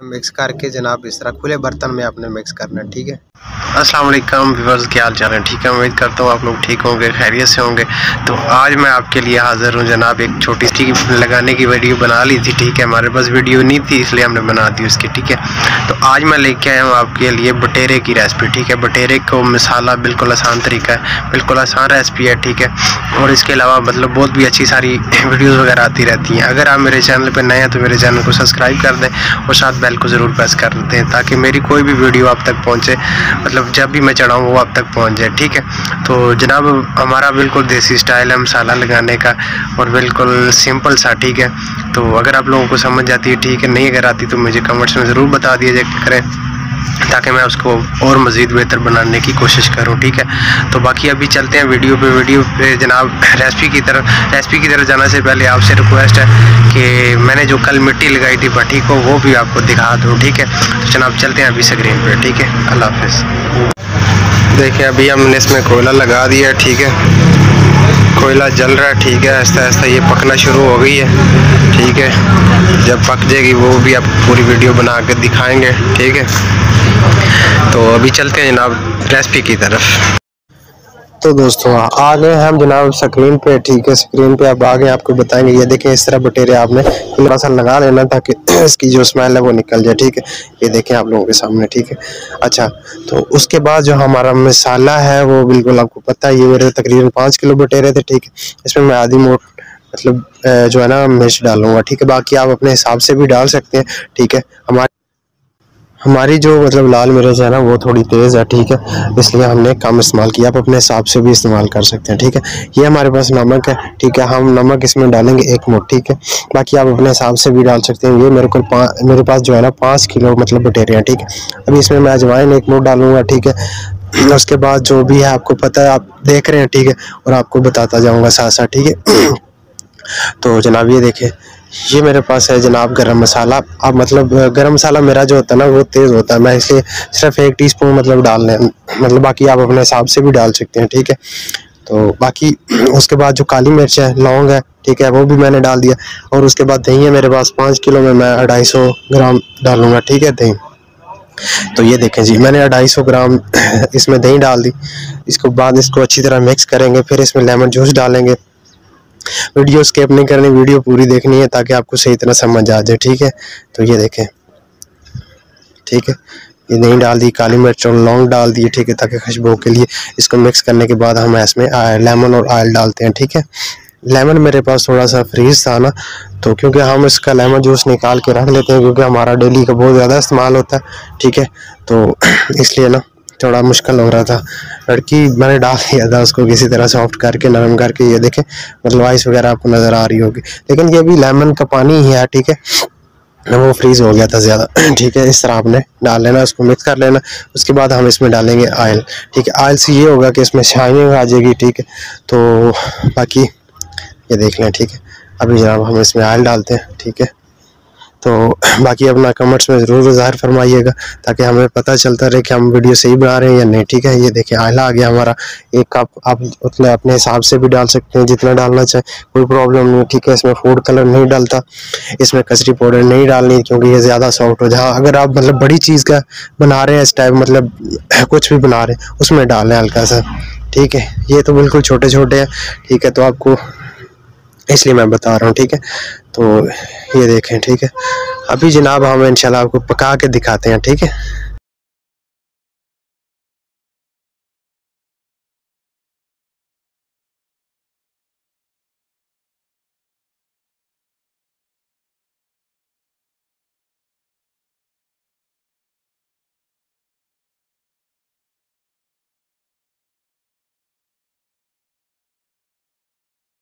Mix करके जनाब इस तरह खुले बर्तन में आपने मिक्स करना है, ठीक है? अस्सलाम वालेकुम व्यूवर्स क्या हाल चाल है? ठीक है, उम्मीद करता हूँ आप लोग ठीक होंगे, खैरियत से होंगे। तो आज मैं आपके लिए हाज़िर हूँ जनाब एक छोटी सी लगाने की वीडियो बना ली थी, ठीक है? हमारे पास वीडियो नहीं थी, इसलिए हमने बना दी उसकी, ठीक है? तो आज मैं लेके आया हूँ आपके लिए बटेरे की रेसिपी ठीक है? बटेरे को मसाला बिल्कुल आसान तरीका है, बिल्कुल आसान रेसिपी है, ठीक है? और इसके अलावा मतलब बहुत भी अच्छी सारी वीडियोज़ वगैरह आती रहती हैं। अगर आप मेरे चैनल पर नए हैं तो मेरे चैनल को सब्सक्राइब कर दें और साथ बेल को ज़रूर प्रेस कर हैं ताकि मेरी कोई भी वीडियो आप तक पहुँचे। मतलब जब भी मैं चढ़ाऊँ, वो आप तक पहुँच जाए, ठीक है? तो जनाब, हमारा बिल्कुल देसी स्टाइल है, मसाला लगाने का, और बिल्कुल सिंपल सा, ठीक है? तो अगर आप लोगों को समझ जाती है, ठीक है? नहीं अगर आती तो मुझे कमेंट्स में ज़रूर बता दिया करें। ताकि मैं उसको और मज़ीद बेहतर बनाने की कोशिश करूँ, ठीक है? तो बाकी अभी चलते हैं वीडियो पे वीडियो पे जनाब, रेसिपी की तरफ़ रेसिपी की तरफ़ जाने से पहले आपसे रिक्वेस्ट है कि मैंने जो कल मिट्टी लगाई थी भट्टी को, वो भी आपको दिखा दूँ, ठीक है? तो जनाब चलते हैं अभी स्क्रीन पर ठीक है? अल्लाह हाफिज़। देखिए, अभी हमने इसमें कोयला लगा दिया ठीक है? कोयला जल रहा है, ठीक है आहिस्ता आहिस्ता ये पकना शुरू हो गई है, ठीक है। जब पक जाएगी, वो भी आप पूरी वीडियो बना कर दिखाएँगे, ठीक है। तो अभी चलते हैं जनाब रेसिपी की तरफ़। तो दोस्तों, आ गए हम जनाब स्क्रीन पे, ठीक है? स्क्रीन पे अब आगे आपको बताएँगे। ये देखें, इस तरह बटेरे आपने थोड़ा सा लगा लेना ताकि इसकी जो स्मेल है वो निकल जाए, ठीक है? ये देखें आप लोगों के सामने, ठीक है? अच्छा तो उसके बाद जो हमारा मसाला है, वो बिल्कुल आपको पता है ये मेरे तकरीबन पाँच किलो बटेरे थे, ठीक है? इसमें मैं आधी मोट मतलब जो है ना, मिर्च डालूँगा, ठीक है? बाकी आप अपने हिसाब से भी डाल सकते हैं, ठीक है? हमारे हमारी जो मतलब लाल मिर्च है ना, वो थोड़ी तेज़ है, ठीक है? इसलिए हमने कम इस्तेमाल किया। आप अपने हिसाब से भी इस्तेमाल कर सकते हैं, ठीक है? ये हमारे पास नमक है, ठीक है? हम नमक इसमें डालेंगे एक मुठ, ठीक है? बाकी आप अपने हिसाब से भी डाल सकते हैं। ये मेरे को मेरे पास जो है ना, पाँच किलो मतलब बटेरे हैं ठीक है? अभी इसमें मैं अजवाइन एक मुठ डालूँगा, ठीक है? उसके बाद जो भी है, आपको पता है, आप देख रहे हैं, ठीक है? और आपको बताता जाऊँगा साथ साथ ठीक है? तो जनाब, ये देखें ये मेरे पास है जनाब गरम मसाला। अब मतलब गरम मसाला मेरा जो होता है ना, वो तेज़ होता है। मैं इसलिए सिर्फ़ एक टीस्पून मतलब डाल लें मतलब बाकी आप अपने हिसाब से भी डाल सकते हैं, ठीक है? तो बाकी उसके बाद जो काली मिर्च है, लौंग है, ठीक है, वो भी मैंने डाल दिया। और उसके बाद दही है मेरे पास, पाँच किलो में मैं अढ़ाई सौ ग्राम डालूँगा, ठीक है, दही। तो ये देखें जी, मैंने अढ़ाई सौ ग्राम इसमें दही डाल दी। इसको बाद इसको अच्छी तरह मिक्स करेंगे, फिर इसमें लेमन जूस डालेंगे। वीडियो स्केप नहीं करनी, वीडियो पूरी देखनी है ताकि आपको सही तरह समझ आ जाए, ठीक है? तो ये देखें, ठीक है? ये नहीं डाल दी, काली मिर्च और लौंग डाल दिए, ठीक है? ताकि खुशबू के लिए इसको मिक्स करने के बाद हम इसमें लेमन और ऑयल डालते हैं, ठीक है? लेमन मेरे पास थोड़ा सा फ्रीज था ना तो क्योंकि हम इसका लेमन जूस निकाल के रख लेते हैं, क्योंकि हमारा डेली का बहुत ज़्यादा इस्तेमाल होता है, ठीक है? तो इसलिए ना थोड़ा मुश्किल हो रहा था। लड़की, मैंने डाल दिया था, उसको किसी तरह सॉफ्ट करके, नरम करके, ये देखें मतलब आइस वगैरह आपको नज़र आ रही होगी। लेकिन ये भी लेमन का पानी ही है, ठीक है? वो फ्रीज़ हो गया था ज़्यादा। ठीक है, इस तरह आपने डाल लेना, उसको मिक्स कर लेना, उसके बाद हम इसमें डालेंगे ऑयल ठीक है ऑयल से ये होगा कि इसमें शाइनिंग आ जाएगी, ठीक है? तो बाकी ये देख लें, ठीक है? अभी जनाब हम इसमें ऑयल डालते हैं, ठीक है? तो बाकी अपना कमेंट्स में ज़रूर ज़ाहिर फरमाइएगा, ताकि हमें पता चलता रहे कि हम वीडियो सही बना रहे हैं या नहीं, ठीक है? ये देखिए आयला आ गया हमारा। एक कप आप उतने अपने हिसाब से भी डाल सकते हैं, जितना डालना चाहे, कोई प्रॉब्लम नहीं, ठीक है? इसमें फ़ूड कलर नहीं डालता, इसमें कचरी पाउडर नहीं डालनी, क्योंकि ये ज़्यादा सॉफ्ट हो जाए। अगर आप मतलब बड़ी चीज़ का बना रहे हैं, इस टाइप मतलब कुछ भी बना रहे हैं, उसमें डालें हल्का सा, ठीक है? ये तो बिल्कुल छोटे छोटे हैं, ठीक है? तो आपको इसलिए मैं बता रहा हूँ, ठीक है? तो ये देखें, ठीक है? अभी जनाब हम इंशाल्लाह आपको पका के दिखाते हैं, ठीक है?